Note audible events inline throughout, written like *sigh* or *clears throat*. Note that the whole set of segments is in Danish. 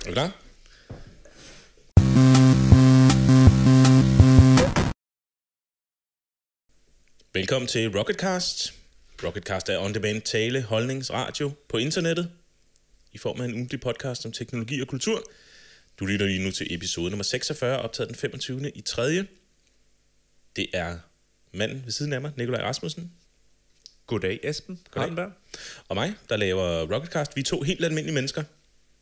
Er du klar? Velkommen til Rocketcast. Rocketcast er on-demand tale, holdningsradio på internettet i form af en ugentlig podcast om teknologi og kultur. Du lytter lige nu til episode nummer 46, optaget den 25. i 3. Det er manden ved siden af mig, Nikolaj Rasmussen, Goddag, Esben. Goddag. Hardenberg. og mig, der laver Rocketcast. Vi er to helt almindelige mennesker.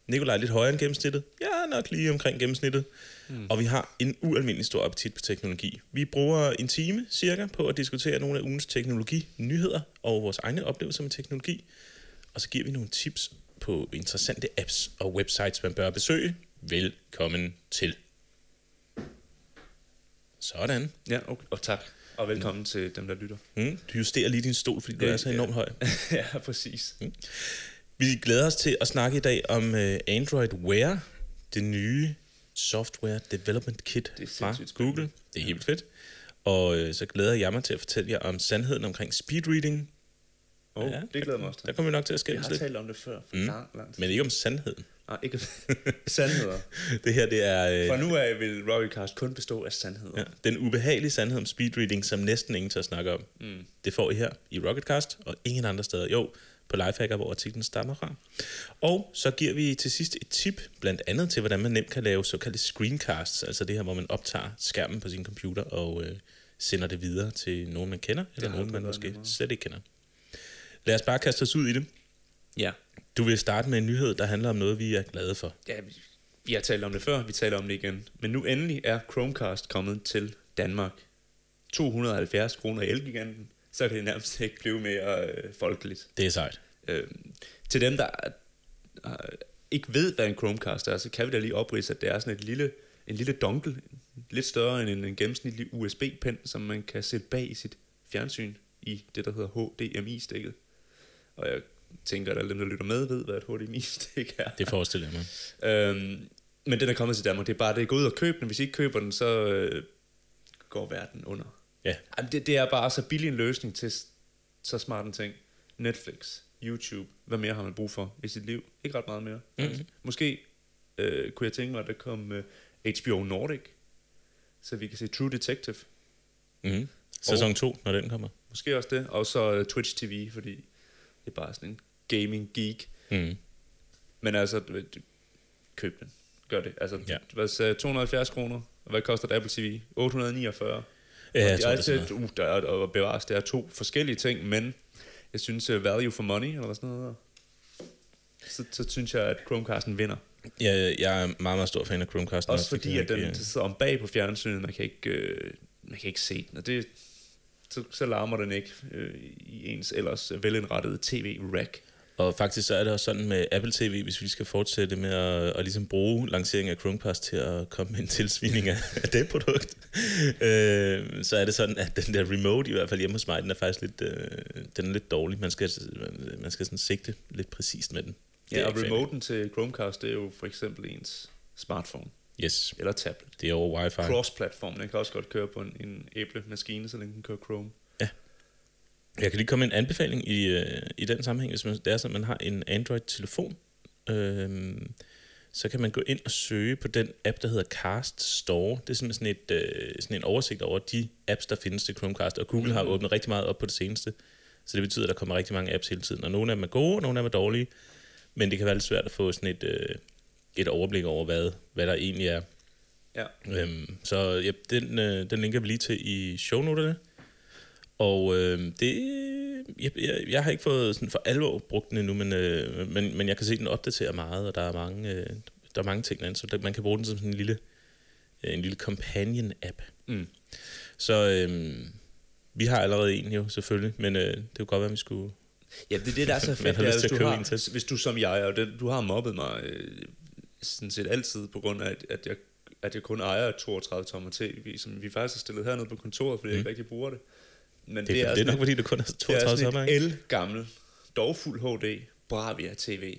Nikolaj er lidt højere end gennemsnittet. Ja, nok lige omkring gennemsnittet. Mm. Og vi har en ualmindelig stor appetit på teknologi. Vi bruger en time cirka på at diskutere nogle af ugens teknologi-nyheder og vores egne oplevelser med teknologi. Og så giver vi nogle tips på interessante apps og websites, man bør besøge. Velkommen til. Sådan. Ja, okay. og tak. Og velkommen mm. til dem, der lytter. Mm. Du justerer lige din stol, fordi du Ja, er så ja. enormt høj. *laughs* ja, præcis. Vi glæder os til at snakke i dag om uh, Android Wear, det nye software development kit Det fra spændende. Google. Det er helt fedt. Og uh, så glæder jeg mig til at fortælle jer om sandheden omkring speedreading. Oh, Ja, det glæder mig også Der til. kommer vi nok til at Vi skændes har lidt. talt om det før, for Mm. lang, lang tid. Men ikke om sandheden. Nej, ikke *laughs* sandheder. Det her, det er Fra uh, nu af vil Rocketcast kun bestå af sandheder. ja, den ubehagelige sandhed om speedreading, som næsten ingen tør snakke om. Mm. Det får I her i Rocketcast, og ingen andre steder. Jo, på Lifehacker, hvor artiklen stammer fra. Og så giver vi til sidst et tip, blandt andet til, hvordan man nemt kan lave såkaldte screencasts, altså det her, hvor man optager skærmen på sin computer og øh, sender det videre til nogen, man kender, eller nogen, man måske nemmere. slet ikke kender. Lad os bare kaste os ud i det. Ja. Du vil starte med en nyhed, der handler om noget, vi er glade for. ja, vi, vi har talt om det før, vi taler om det igen. Men nu endelig er Chromecast kommet til Danmark. 270 kroner i Elgiganten, så kan det nærmest ikke blive mere øh, folkeligt. Det er sejt. Øh, til dem, der øh, ikke ved, hvad en Chromecast er, så kan vi da lige oprise, at det er sådan et lille, en lille dongle, lidt større end en, en gennemsnitlig USB-pen, som man kan sætte bag i sit fjernsyn i det, der hedder HDMI-stikket. Og jeg tænker, at alle dem, der lytter med, ved, hvad et HDMI-stik er. Det forestiller jeg mig. Øhm, men den er kommet til Danmark. Det er bare det. er gå ud og køb den. Hvis I ikke køber den, så øh, går verden under. Ja. Jamen, det, det er bare så billig en løsning til så smart en ting. Netflix, YouTube. Hvad mere har man brug for i sit liv? Ikke ret meget mere. Mhm. Måske øh, kunne jeg tænke mig, at der kom øh, HBO Nordic, så vi kan se True Detective. Mm. Sæson 2, når den kommer. Måske også det. Og så øh, Twitch TV, fordi det er bare sådan en gaming geek. Mm. Men altså, du du- køb den. Gør det. Altså, Ja. hvad sagde, 270 kroner. Hvad koster et Apple TV? 849. Ja, jeg Og tror, det det er uh, der er, og bevares, det er to forskellige ting, men jeg synes, uh, value for money, eller sådan noget, så, så synes jeg, at Chromecasten vinder. Jeg, jeg er meget, meget stor fan af Chromecast. Også fordi, at den den sidder om bag på fjernsynet, man kan ikke, øh, man kan ikke se den, og det, så, så larmer den ikke øh, i ens ellers velindrettede tv-rack. Og faktisk så er det også sådan med Apple TV, hvis vi skal fortsætte med at, at ligesom bruge lanceringen af Chromecast til at komme med en tilsvining af, af det produkt, øh, så er det sådan, at den der remote, i hvert fald hjemme hos mig, den er faktisk lidt, øh, den er lidt dårlig. Man skal, man skal sådan sigte lidt præcist med den. Ja, og remoten til Chromecast, det er jo for eksempel ens smartphone Yes, eller tablet. det er over wifi. Cross-platform, den kan også godt køre på en, en Apple-maskine, så den kan køre Chrome. Jeg kan lige komme med en anbefaling i, øh, i den sammenhæng, hvis man, det er sådan, at man har en Android-telefon, øh, så kan man gå ind og søge på den app, der hedder Cast Store. Det er simpelthen sådan, et, øh, sådan en oversigt over de apps, der findes til Chromecast, og Google har åbnet rigtig meget op på det seneste. Så det betyder, at der kommer rigtig mange apps hele tiden, og nogle af dem er gode, og nogle af dem er dårlige, men det kan være lidt svært at få sådan et, øh, et overblik over, hvad, hvad der egentlig er. Ja. Øhm, så ja, den, øh, den linker vi lige til i shownoterne. Og øh, det, jeg, jeg, jeg har ikke fået sådan for alvor brugt den endnu, men, øh, men, men jeg kan se, at den opdaterer meget, og der er mange, øh, der er mange ting derinde, så der, man kan bruge den som sådan en lille, øh, en lille companion-app. Mm. Så øh, vi har allerede en jo, selvfølgelig, men øh, det kunne godt være, at vi skulle... Ja, det er det, der er så *laughs* fedt, er, hvis, at du har, hvis du som jeg, og det, du har mobbet mig øh, sådan set altid, på grund af, at, at, jeg, at jeg kun ejer et 32 tommer tv, som vi faktisk har stillet hernede på kontoret, fordi mm. jeg ikke rigtig bruger det. Men Det, det, er, det er nok, fordi du kun det er 32 sådan sommer, et ikke? el-gammel, dog fuld HD, Bravia TV.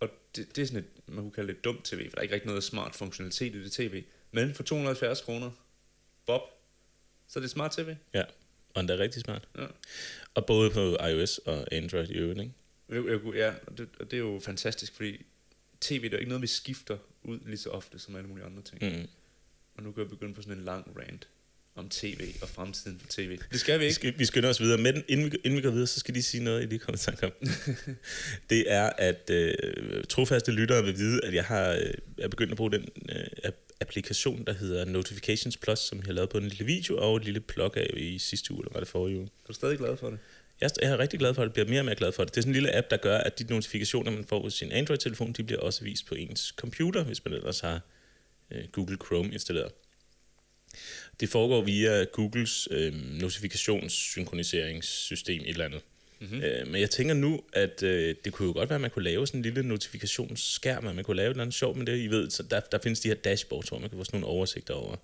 Og det, det er sådan et, man kunne kalde det et dumt tv, for der er ikke rigtig noget smart funktionalitet i det tv. Men for 270 kroner, Bob, så er det smart tv. Ja, og den er rigtig smart. Ja. Og både på iOS og Android i øvrigt, ikke? Ja, og det, og det er jo fantastisk, fordi tv det er ikke noget, vi skifter ud lige så ofte som alle mulige andre ting. Mm. Og nu kan jeg begynde på sådan en lang rant om tv og fremtiden for tv. Det skal vi Vi, ikke. skal, vi skynder os videre, men inden vi, inden vi går videre, så skal de sige noget, I lige kommer i tanke om. *laughs* det er, at øh, trofaste lyttere vil vide, at jeg har øh, er begyndt at bruge den øh, app- applikation, der hedder Notifications Plus, som jeg har lavet på en lille video og et lille plug af i sidste uge, eller var det forrige uge. Er du stadig glad for det? Jeg, jeg er rigtig glad for det, bliver mere og mere glad for det. Det er sådan en lille app, der gør, at de notifikationer, man får på sin Android-telefon, de bliver også vist på ens computer, hvis man ellers har øh, Google Chrome installeret. Det foregår via Googles øh, notifikationssynkroniseringssystem et eller andet. Mm-hmm. Øh, men jeg tænker nu, at øh, det kunne jo godt være, at man kunne lave sådan en lille notifikationsskærm, at man kunne lave et eller andet sjovt med det. I ved, så der, der findes de her dashboards, hvor man kan få sådan nogle oversigter over,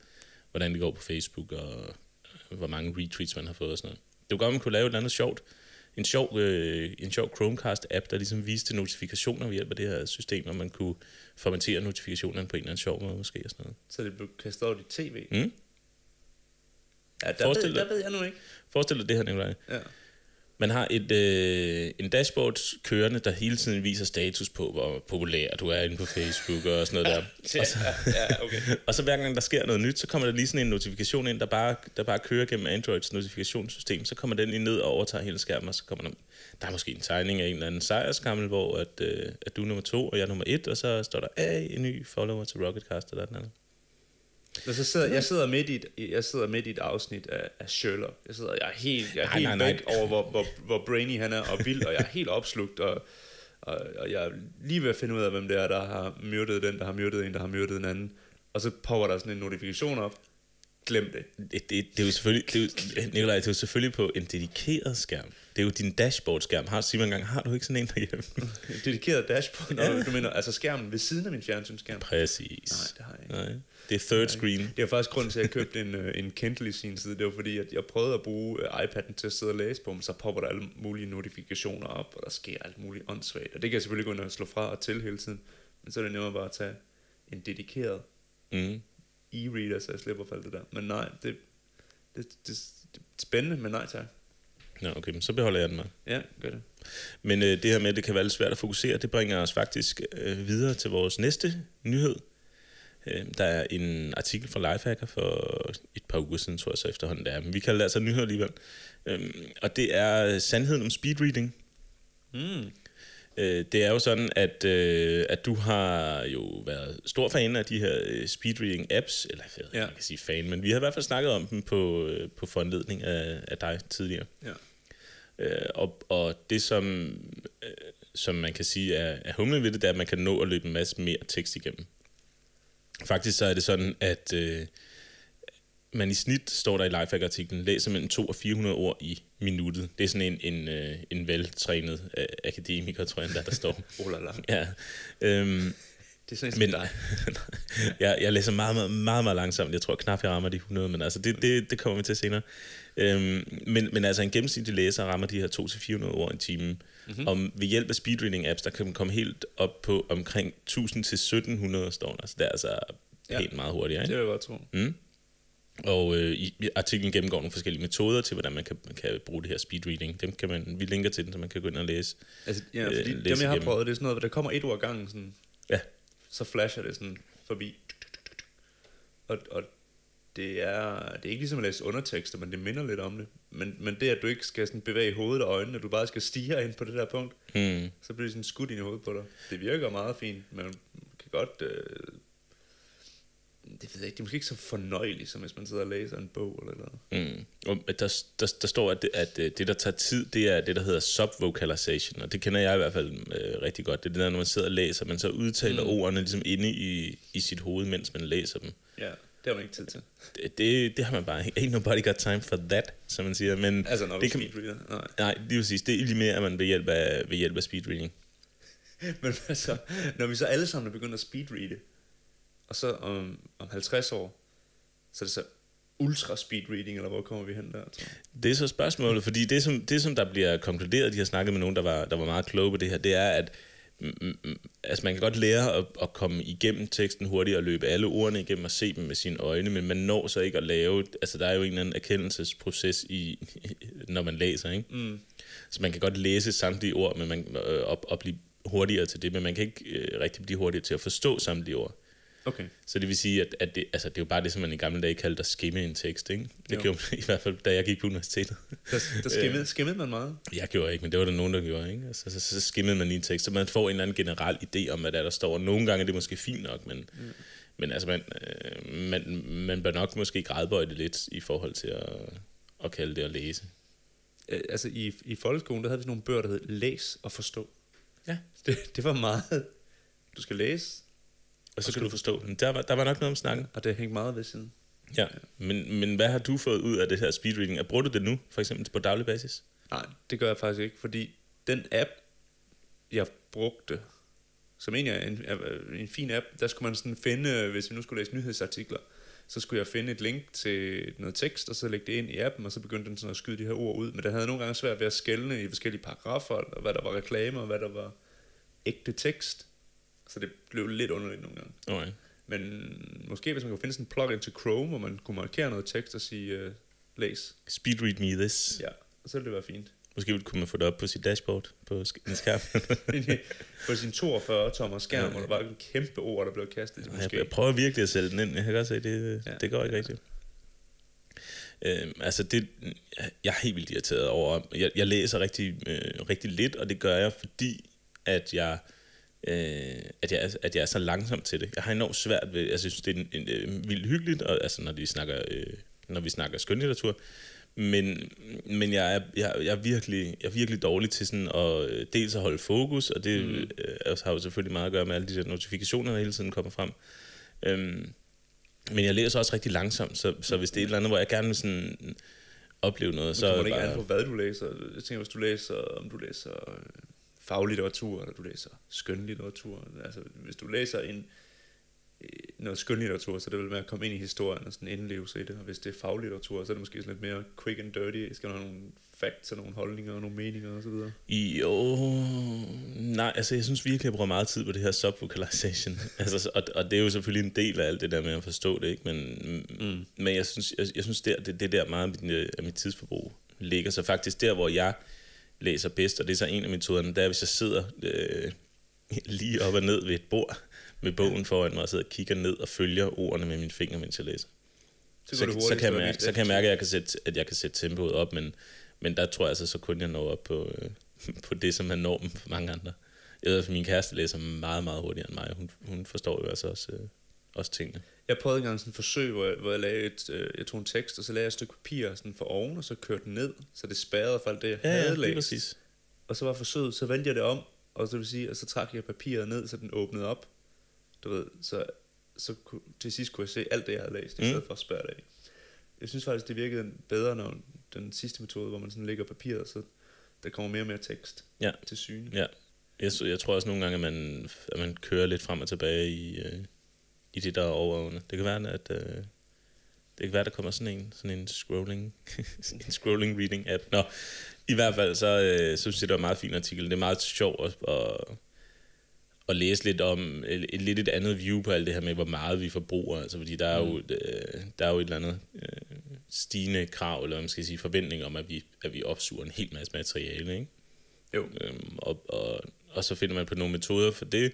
hvordan det går på Facebook, og øh, hvor mange retweets man har fået og sådan noget. Det var godt, man kunne lave et eller andet sjovt. En sjov, øh, en sjov Chromecast-app, der ligesom viste notifikationer ved hjælp af det her system, og man kunne formatere notifikationerne på en eller anden sjov måde måske og sådan noget. Så det blev kastet over dit tv? Mm? Ja, der, Forestil ved, dig- der ved jeg nu ikke. Forestil dig det her, Nikolaj. Ja. Man har et, øh, en dashboard kørende, der hele tiden viser status på, hvor populær du er inde på Facebook og sådan noget der. *laughs* Og så, ja, okay. *laughs* og så hver gang der sker noget nyt, så kommer der lige sådan en notifikation ind, der bare, der bare kører gennem Androids notifikationssystem. Så kommer den lige ned og overtager hele skærmen, og så kommer der, der er måske en tegning af en eller anden sejrskammel, hvor at, øh, at du er nummer to, og jeg er nummer et, og så står der, hey, en ny follower til Rocketcast eller den anden. Men så sidder, jeg, sidder midt i et, jeg sidder midt i et afsnit af, af Sherlock. Jeg sidder, jeg er helt, jeg er Nej, helt nej, nej. væk over, hvor, hvor, hvor brainy han er, og vild, og jeg er helt opslugt, og, og, og jeg er lige ved at finde ud af, hvem det er, der har myrdet den, der har myrdet en, der har myrdet en anden. Og så popper der sådan en notifikation op. Glem det. Det, det, det er jo selvfølgelig, det er jo, Nikolaj, det er jo selvfølgelig på en dedikeret skærm. Det er jo din dashboard-skærm. Har, sig mig engang, har du ikke sådan en derhjemme? *laughs* Dedikeret dashboard, ja. du mener, altså skærmen ved siden af min fjernsynsskærm. Præcis. Nej, det har jeg ikke. Nej. Det er third screen. Det var faktisk grunden til, at jeg købte en, øh, en Kindle i sin tid. Det var fordi, at jeg prøvede at bruge øh, iPad'en til at sidde og læse på, men så popper der alle mulige notifikationer op, og der sker alt muligt åndssvagt. Og det kan jeg selvfølgelig gå ind og slå fra og til hele tiden. Men så er det nemmere bare at tage en dedikeret Mm. e-reader, så jeg slipper for alt det der. Men nej, det, det, det, det er spændende, men nej tak. Nå, okay, men så beholder jeg den mig. Ja, gør det. Men øh, det her med, at det kan være lidt svært at fokusere, det bringer os faktisk øh, videre til vores næste nyhed. Øh, der er en artikel fra Lifehacker for et par uger siden, tror jeg så efterhånden det er. Men vi kalder det altså nyheder alligevel. Øh, og det er sandheden om speedreading. Mm. Øh, det er jo sådan, at, øh, at du har jo været stor fan af de her øh, speedreading apps, eller jeg ved ikke, Ja. kan sige fan, men vi har i hvert fald snakket om dem på, øh, på foranledning af, af dig tidligere. Ja. Øh, og, og det, som, øh, som man kan sige er, er humlen ved det, det er, at man kan nå at løbe en masse mere tekst igennem. Faktisk så er det sådan, at øh, man i snit, står der i Lifehack-artiklen, læser mellem 2 og 400 ord i minuttet. Det er sådan en, en, øh, en veltrænet øh, akademiker, tror jeg, der, der står. *laughs* Oh la la. Ja. Øhm, Det er sådan en men dig. *laughs* jeg, jeg læser meget, meget, meget, meget langsomt. Jeg tror knap, jeg rammer de 100, men altså, det, det, det kommer vi til senere. Øhm, men, men altså, en gennemsnitlig læser rammer de her 200-400 ord i timen. Mm-hmm. Og ved hjælp af speedreading-apps, der kan man komme helt op på omkring 1000-1700, står der. Så det er altså Ja. helt meget hurtigere, Det ikke? vil jeg godt tro. Mm. Og øh, i artiklen gennemgår nogle forskellige metoder til, hvordan man kan, man kan bruge det her speedreading. Dem kan man, vi linker til den, så man kan gå ind og læse. Altså, ja, Øh, fordi læse dem, jeg har igennem. prøvet, det er sådan noget, hvor der kommer et ord ad gangen, sådan, Ja, så flasher det sådan forbi. Og, og det er, det er ikke ligesom at læse undertekster, men det minder lidt om det. Men, men det, at du ikke skal sådan bevæge hovedet og øjnene, du bare skal stige ind på det der punkt, mm. så bliver det sådan skudt ind i hovedet på dig. Det virker meget fint, men man kan godt... Øh, det ved jeg ikke, det er måske ikke så fornøjeligt, som hvis man sidder og læser en bog eller noget. Mm. Og der, der, der står, at det, at øh, det, der tager tid, det er det, der hedder subvocalization, og det kender jeg i hvert fald øh, rigtig godt. Det er det der, når man sidder og læser, man så udtaler mm. ordene ligesom inde i, i sit hoved, mens man læser dem. Ja, det har man ikke tid til. Det, det, det har man bare ikke. Ain't nobody got time for that, som man siger. Men Altså, når du det kan, speedreader. Nej. Nej, lige præcis. Det er lige mere, at man ved hjælp af, ved hjælp af speedreading. *laughs* Men hvad så, når vi så alle sammen er begyndt at speedreade, og så om, om 50 år, så er det så ultra speedreading, eller hvor kommer vi hen der? Tror jeg? Det er så spørgsmålet, fordi det som, det, som der bliver konkluderet, de har snakket med nogen, der var, der var meget kloge på det her, det er, at mm, mm, mm, altså man kan godt lære at, at komme igennem teksten hurtigt og løbe alle ordene igennem og se dem med sine øjne, men man når så ikke at lave, altså der er jo en eller anden erkendelsesproces i, *laughs* når man læser, ikke? Mm. Så man kan godt læse samtlige ord, men man, øh, op, og blive hurtigere til det, men man kan ikke øh, rigtig blive hurtigere til at forstå samtlige ord. Okay. Så det vil sige, at, at det, altså, det er jo bare det, som man i gamle dage kaldte at skimme en tekst. Ikke? Det Jo. gjorde man *laughs* i hvert fald, da jeg gik på universitetet. Der, der *laughs* skimmede, skimmede man meget. Jeg gjorde ikke, men det var der nogen, der gjorde. Ikke? Altså, så, så, så skimmede man lige en tekst, så man får en eller anden generel idé om, hvad der, er, der står. Og nogle gange er det måske fint nok, men, mm. men altså, man, øh, man, man bør nok måske grædbøje det lidt i forhold til at, at kalde det at læse. Altså i, i folkeskolen, der havde vi sådan nogle bøger, der hed Læs og Forstå. Ja. Det, det var meget... Du skal læse, Og så kan du forstå. Men der var, der var nok noget om snakken. og det hængte meget ved siden. Ja. Men, men hvad har du fået ud af det her speedreading? Er- Bruger du det nu, for eksempel på daglig basis? Nej, det gør jeg faktisk ikke, fordi den app, jeg brugte, som egentlig er en, er en fin app, der skulle man sådan finde, hvis vi nu skulle læse nyhedsartikler, så skulle jeg finde et link til noget tekst, og så lægge det ind i appen, og så begyndte den sådan at skyde de her ord ud. Men den havde nogle gange svært ved at skelne i forskellige paragrafer, og hvad der var reklamer, og hvad der var ægte tekst. Så det blev lidt underligt nogle gange. Okay. Men måske hvis man kunne finde sådan en plugin til Chrome, hvor man kunne markere noget tekst og sige, uh, læs. Speedread me this. Ja, så ville det være fint. Måske kunne man få det op på sit dashboard på en skærm. *laughs* på sin 42 tommer skærm, hvor der var en kæmpe ord, der blev kastet. jeg, Måske. jeg prøver virkelig at sælge den ind. Jeg kan godt se, det, Ja. ja. det går ikke rigtigt. Øhm, altså det, jeg er helt vildt irriteret over. Jeg, jeg læser rigtig, øh, rigtig lidt, og det gør jeg, fordi at jeg, øh, at, jeg, er- at jeg er så langsom til det. Jeg har enormt svært ved, altså jeg synes, det er en, en, en vildt hyggeligt, og, altså når, de snakker, øh, når vi snakker skønlitteratur, men, men jeg, er, jeg, jeg, er virkelig, jeg er virkelig dårlig til sådan at øh, dels at holde fokus, og det mm. øh, har jo selvfølgelig meget at gøre med alle de der notifikationer, der hele tiden kommer frem. Øhm, men jeg læser også rigtig langsomt, så, så hvis det er et eller andet, hvor jeg gerne vil sådan opleve noget, Så så det ikke an bare... på, hvad du læser. Jeg tænker, hvis du læser, om du læser øh, faglitteratur, eller du læser skønlitteratur. Altså, hvis du læser en, øh, noget skønlitteratur, så er det vel med at komme ind i historien og sådan indleve sig i det. Og hvis det er faglitteratur, så er det måske sådan lidt mere quick and dirty. Skal der have nogle facts og nogle holdninger og nogle meninger osv. Jo, nej, altså jeg synes virkelig, jeg bruger meget tid på det her subvocalization. *laughs* altså, og, og det er jo selvfølgelig en del af alt det der med at forstå det, ikke? Men, mm. men jeg synes, jeg, jeg synes det, det er der meget af mit, øh, af mit tidsforbrug ligger. Så faktisk der, hvor jeg læser bedst, og det er så en af metoderne, der er, hvis jeg sidder øh, lige op og ned ved et bord med bogen foran mig, og sidder og kigger ned og følger ordene med mine fingre, mens jeg læser. Så, Så, går så, hurtigt, kan, jeg mærke, så kan jeg mærke, at jeg kan sætte, at jeg kan sætte tempoet op, men, men der tror jeg altså, så kun jeg når op på, øh, på det, som er normen for mange andre. Jeg ved, at min kæreste læser meget, meget hurtigere end mig, hun, hun forstår jo altså også, øh, også tingene. Jeg prøvede engang sådan et forsøg, hvor jeg, hvor jeg lagde et, øh, jeg tog en tekst, og så lagde jeg et stykke papir sådan for oven, og så kørte den ned, så det spærrede for alt det, jeg Ja, havde ja, læst. præcis. Og så var forsøget, så vendte jeg det om, og så vil sige, og så trak jeg papiret ned, så den åbnede op. Du ved, så, så til sidst kunne jeg se alt det, jeg havde læst, i Mm. stedet for at spærre det af. Jeg synes faktisk, det virkede bedre, når den sidste metode, hvor man sådan lægger papiret, så der kommer mere og mere tekst Ja. til syne. Ja. Jeg, jeg tror også nogle gange, at man, at man kører lidt frem og tilbage i, øh, i det, der er over og under. Det kan være, at øh, det kan være, der kommer sådan en, sådan en scrolling, *laughs* en scrolling reading app. Nå, i hvert fald, så øh, så synes jeg, det var en meget fin artikel. Det er meget sjovt at, at, at læse lidt om, et, et lidt et andet view på alt det her med, hvor meget vi forbruger. Altså, fordi der er jo, et, øh, der er jo et eller andet øh, stigende krav, eller hvad man skal sige, forventning om, at vi, at vi opsuger en hel masse materiale, ikke? Jo. Øhm, og, og, og så finder man på nogle metoder for det,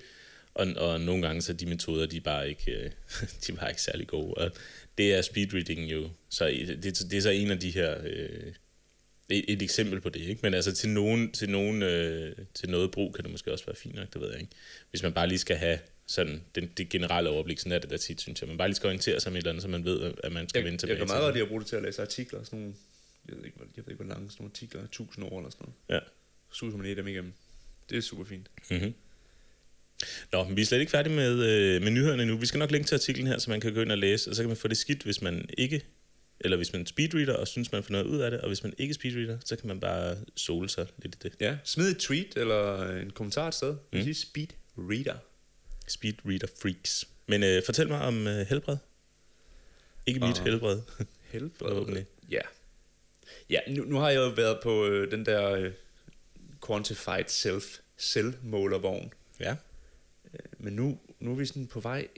og, og nogle gange så de metoder, de er bare ikke, øh, *laughs* de er bare ikke særlig gode. Og det er speedreading jo. Så det, det er så en af de her, øh, et, et eksempel på det, ikke? Men altså til, nogen, til, nogen, øh, til noget brug kan det måske også være fint nok, det ved jeg ikke. Hvis man bare lige skal have sådan den, det generelle overblik, sådan er det der tit, synes jeg. Man bare lige skal orientere sig med et eller andet, så man ved, at man skal Jeg, vende jeg tilbage kan til meget godt lide at bruge det til at læse artikler, sådan nogle, jeg ved ikke, hvor, jeg ved ikke, hvor lange sådan nogle artikler, er, 1000 ord eller sådan noget. Ja. Suser man lige dem igennem. Det er super fint. Mm-hmm. Nå, men vi er slet ikke færdige med, øh, med nyhederne nu. Vi skal nok linke til artiklen her, så man kan gå ind og læse, og så kan man få det skidt, hvis man ikke, eller hvis man speedreader og synes, man får noget ud af det, og hvis man ikke speedreader, så kan man bare sole sig lidt i det. Ja, smid et tweet eller en kommentar et sted. Mm. Sige speed reader. Speedreader freaks. Men øh, fortæl mig om øh, helbred. Ikke mit Ah. helbred. *laughs* Helbred. Ja. Ja, nu, nu har jeg jo været på øh, den der øh, quantified self selvmålervogn. ja. Øh, Men nu, nu er vi sådan på vej.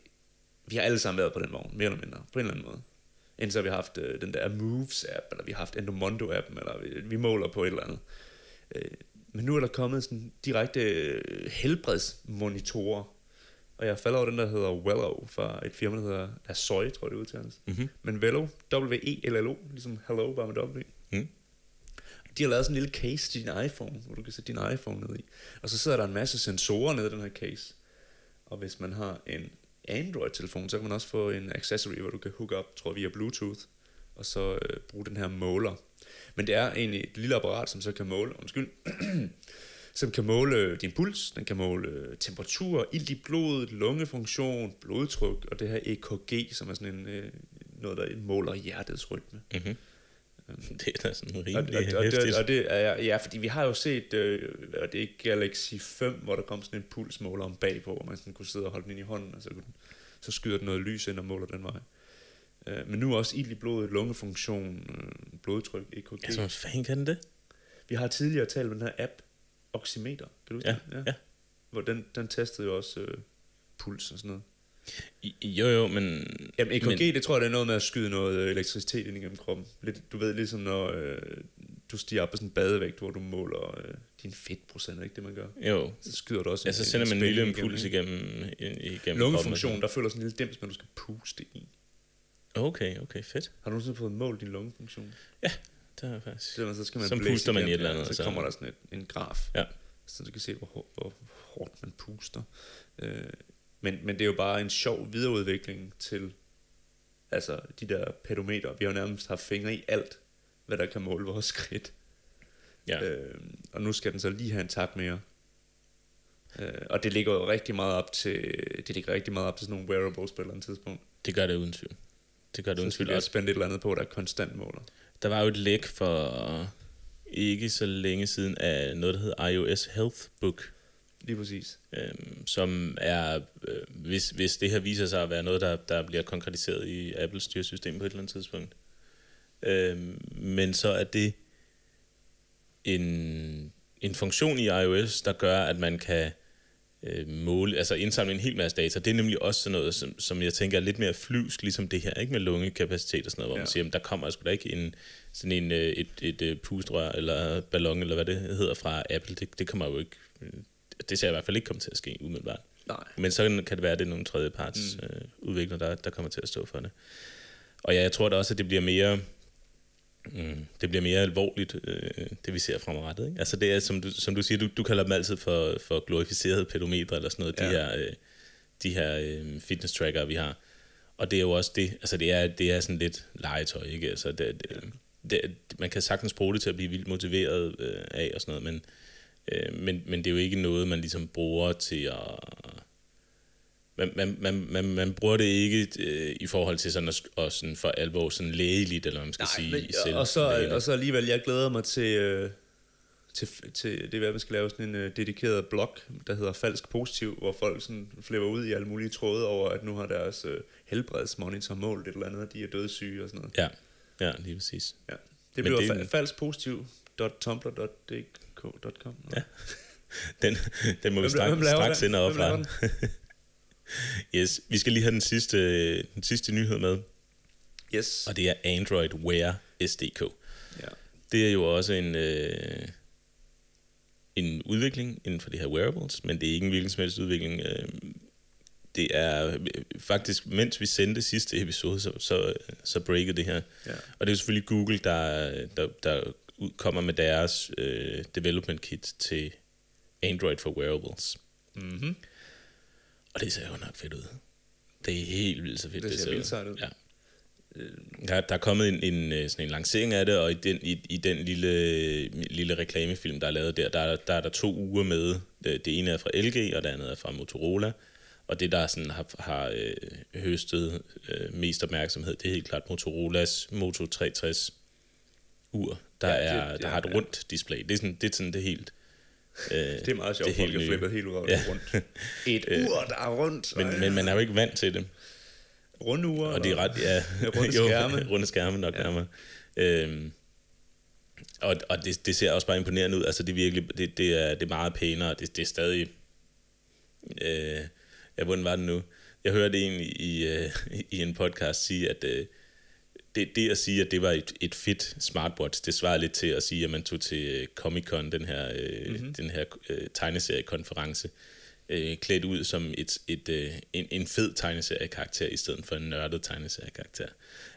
Vi har alle sammen været på den vogn, mere eller mindre, på en eller anden måde. Så har vi haft øh, den der Moves-app, eller vi har haft Endomondo-appen, eller vi, vi måler på et eller andet. Øh, men nu er der kommet sådan direkte øh, helbredsmonitorer. Og jeg falder over den, der hedder Wello, fra et firma, der hedder Asoy, tror jeg det udtales. Mm-hmm. Men Vello, W-E-L-L-O, ligesom Hello, bare med W. Mm. De har lavet sådan en lille case til din iPhone, hvor du kan sætte din iPhone ned i. Og så sidder der en masse sensorer nede i den her case. Og hvis man har en Android-telefon, så kan man også få en accessory, hvor du kan hook op, tror jeg, via Bluetooth, og så øh, bruge den her måler. Men det er egentlig et lille apparat, som så kan måle, undskyld, *clears throat* som kan måle øh, din puls, den kan måle øh, temperatur, ild i blodet, lungefunktion, blodtryk, og det her EKG, som er sådan en, øh, noget, der måler hjertets rytme. Mm-hmm. Det er da sådan Og, rimelig og, og, hæftigt. det, og det er, ja, fordi vi har jo set, øh, og det er Galaxy 5, hvor der kom sådan en pulsmåler om bagpå, hvor man sådan kunne sidde og holde den ind i hånden, og så, kunne den, så skyder den noget lys ind og måler den vej. Øh, men nu også ild i blodet, lungefunktion, øh, blodtryk, EKG. Altså, hvad fanden kan den det? Vi har tidligere talt om den her app, Oximeter, kan du huske Ja, den? ja. Hvor den, den testede jo også øh, puls og sådan noget. Jo, jo, men... Jamen EKG, men, det tror jeg, det er noget med at skyde noget øh, elektricitet ind igennem kroppen. Lidt, du ved, ligesom når øh, du stiger op på sådan en badevægt, hvor du måler øh, din fedtprocent, er ikke det, man gør? Jo, Så skyder du også ja, så sender man en lille impuls igennem, igennem, igennem kroppen. Lungefunktion, der føler sådan en lille dims, men du skal puste i. Okay, okay, fedt. Har du nogensinde fået målt din lungefunktion? Det er faktisk... Så, så skal man Så puster man i et eller andet, Ja, så så- kommer der sådan et, en graf, Ja. så du kan se, hvor, hvor hårdt man puster. Øh, men, men det er jo bare en sjov videreudvikling til altså de der pedometer. Vi har jo nærmest haft fingre i alt, hvad der kan måle vores skridt. Ja. Øh, og nu skal den så lige have en tap mere. Øh, og det ligger jo rigtig meget op til, det ligger rigtig meget op til sådan nogle wearables på et eller andet tidspunkt. Det gør det uden tvivl. Det gør det uden Så skal tvivl. vi Og også spænde et eller andet på, der konstant måler. Der var jo et læk for ikke så længe siden af noget, der hedder iOS Health Book, Lige præcis. øhm, som er, øh, hvis, hvis det her viser sig at være noget, der, der bliver konkretiseret i Apples styresystem på et eller andet tidspunkt. Øhm, men så er det en, en funktion i iOS, der gør, at man kan øh, måle, altså indsamle en hel masse data. Det er nemlig også sådan noget, som, som jeg tænker er lidt mere flyvsk, ligesom det her, ikke med lungekapacitet og sådan noget, hvor ja. man siger, jamen, der kommer sgu da ikke en, sådan en, øh, et, et, et pustrør eller ballon, eller hvad det hedder fra Apple. Det, det kommer jo ikke, øh, det ser i hvert fald ikke komme til at ske umiddelbart. Nej. Men så kan det være, at det er nogle tredjeparts mm. øh, udviklere, der, der kommer til at stå for det. Og ja, jeg tror da også, at det bliver mere, mm, det bliver mere alvorligt, øh, det vi ser fremadrettet. Ikke? Altså det er, som du, som du siger, du, du kalder dem altid for, for glorificerede pedometre eller sådan noget, ja. de her, øh, de her øh, fitness tracker, vi har. Og det er jo også det, altså det er, det er sådan lidt legetøj, ikke? Altså det, det, det, man kan sagtens bruge det til at blive vildt motiveret øh, af og sådan noget, men, øh, men, men det er jo ikke noget, man ligesom bruger til at... Man, man, man, man, man bruger det ikke øh, i forhold til sådan at, at sådan for alvor sådan lægeligt, eller hvad man skal sige. men, selv og, så, lægeligt. og så alligevel, jeg glæder mig til, øh, til, til det er, at man skal lave sådan en øh, dedikeret blog, der hedder Falsk Positiv, hvor folk sådan flipper ud i alle mulige tråde over, at nu har deres øh, helbredsmonitor målt et eller andet, og de er dødssyge og sådan noget. Ja, ja, lige præcis. Ja. Det Men bliver det fa- en- falskpositiv.tumblr.dk.com Ja. *laughs* Den, den må vi straks, hvem straks Hvem laver oprette. *laughs* yes, vi skal lige have den sidste, den sidste nyhed med, Yes. og det er Android Wear SDK. Ja. Det er jo også en, øh, en udvikling inden for det her wearables, men det er ikke en hvilken som helst udvikling. Øh, det er øh, faktisk, mens vi sendte sidste episode, så, så, så breakede det her. Ja. Og det er jo selvfølgelig Google, der, der, der ud- kommer med deres øh, development kit til Android for wearables. Mm-hmm. Og det ser jo nok fedt ud. Det er helt vildt så fedt. Det ser vildt sejt ud. Ja. Der, der er kommet en, en, øh, sådan en lancering af det, og i den, i, i den lille, lille reklamefilm, der er lavet der, der, er- der er der to uger med. Det, det ene er fra LG, og det andet er fra Motorola. Og det, der sådan har, har øh, høstet øh, mest opmærksomhed, det er helt klart Motorolas Moto 360 ur, der, Ja, det- er, der ja, har et ja. rundt display. Det er sådan det, er sådan det helt... Øh, Det er meget sjovt, det folk helt er flippet helt ud Ja. rundt. *laughs* Et ur, der er rundt. Men, men man er jo ikke vant til det. Runde ure. Og det er ret, ja. *laughs* Runde *laughs* Jo, skærme. runde skærme nok Ja. nærmere. Øhm, og og det, det ser også bare imponerende ud. Altså det, er virkelig, det, det, er, det er meget pænere. Det, det er stadig... Øh, ja, hvordan var det nu? Jeg hørte en i, i, øh, i en podcast sige, at øh, det, det at sige, at det var et, et fedt smartwatch, det svarer lidt til at sige, at man tog til Comic-Con, den her, øh, mm-hmm. den her øh, tegneseriekonference, øh, klædt ud som et, et, øh, en, en fed tegneseriekarakter, i stedet for en nørdet tegneseriekarakter.